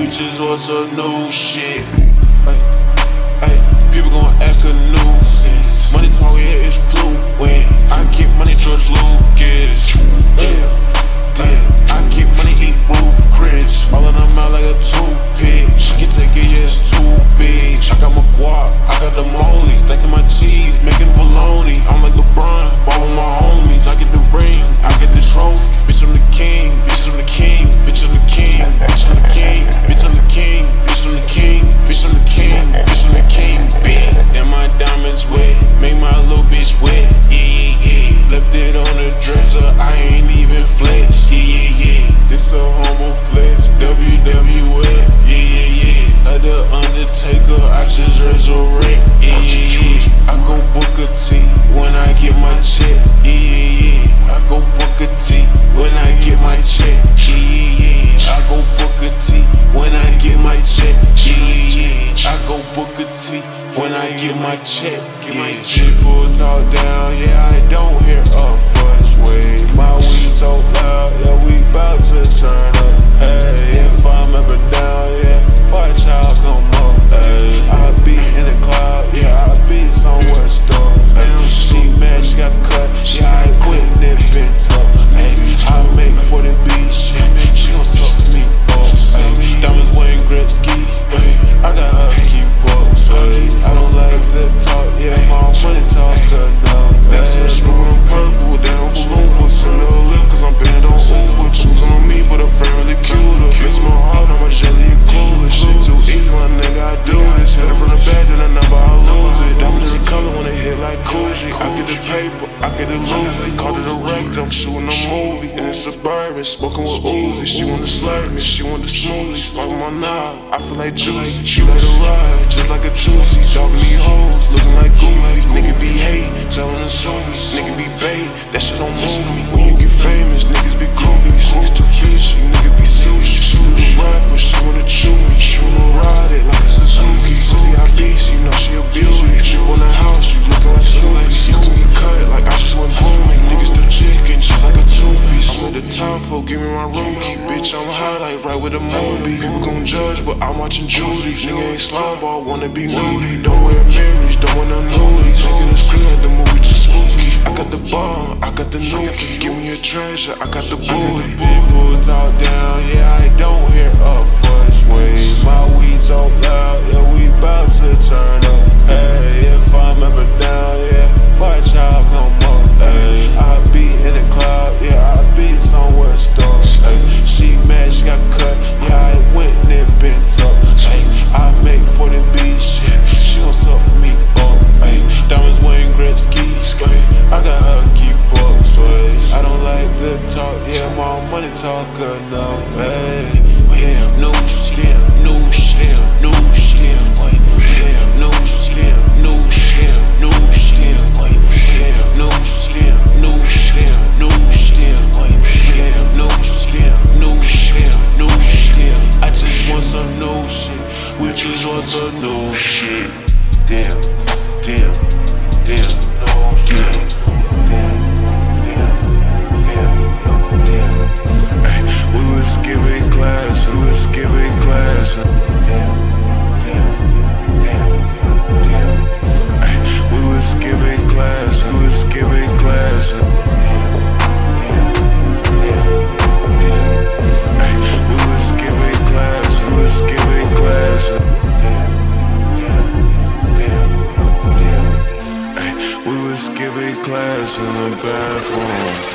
which is some new shit. Hey, people gon' act a nuisance. Money talk, yeah, it's fluent. I get money, George Lucas. Yeah, yeah. I get money, eat roof, Chris. All in my like a toothpick. She can take it, yeah, it's too big. I got my guap, I got the mall. Get yeah, my people talk down, yeah, I don't hear a fuss wave. My weed so loud, yeah, we bout to turn up. Hey, if I'm ever Under the wreck, I'm shooting a movie. In it's a virus, smoking with Uzi. She wanna slurp me, she wanna smoothie Slap my knob, I feel like juicy. She let her ride, just like a juicy Dogging these hoes, looking like goofy Nigga be hate, telling the stories Nigga be bait, that shit don't move me. Fo, give me my rookie. Bitch, I'm high like right with a movie. People gon' judge, but I'm watching Judy. Nigga ain't slime ball, wanna be moody. Don't wear Marys, don't want none movies. Nigga, the screen like the movie too spooky. I got the bomb, I got the nookie. Give me a treasure, I got the booty. Big boys out there. talk enough, hey. New shit, new shit, new shit, new shit, new shit, new shit, new shit, new shit, new shit, new shit, new shit, new shit. I just want some new shit. We just want some new shit. Damn, damn, damn, damn. Skipping a class in the bathroom.